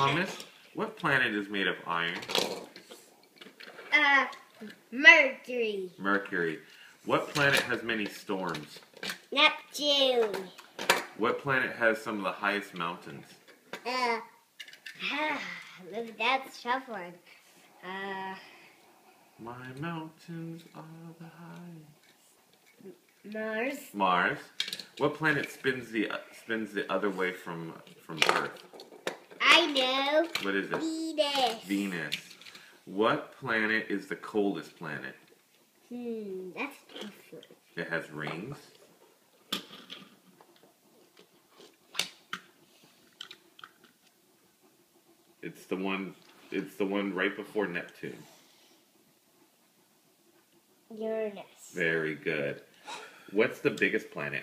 Thomas, what planet is made of iron? Uh, Mercury. Mercury. What planet has many storms? Neptune. What planet has some of the highest mountains? Uh, that's a tough one. Uh, My mountains are the highest. Mars. Mars. What planet spins the uh, spins the other way from from Earth? Know. What is it? Venus. Venus. What planet is the coldest planet? Hmm, that's one. It has rings. It's the one. It's the one right before Neptune. Uranus. Very good. What's the biggest planet?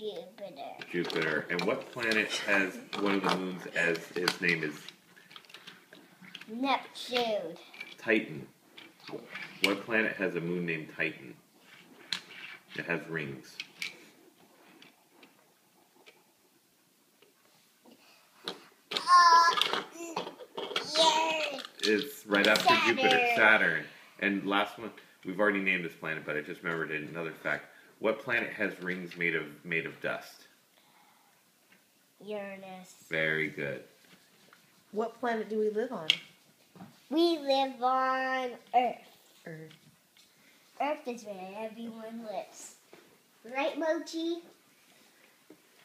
Jupiter. Jupiter. And what planet has one of the moons as its name is Neptune. Titan? What planet has a moon named Titan? It has rings. Uh, yeah. It's right after Saturn. Jupiter, Saturn. And last one, we've already named this planet, but I just remembered another fact. What planet has rings made of made of dust? Uranus. Very good. What planet do we live on? We live on Earth. Earth. Earth is where everyone lives. Right, Mochi?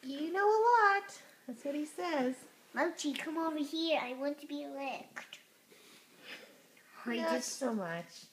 You know a lot. That's what he says. Mochi, come over here. I want to be licked. I Not just so much.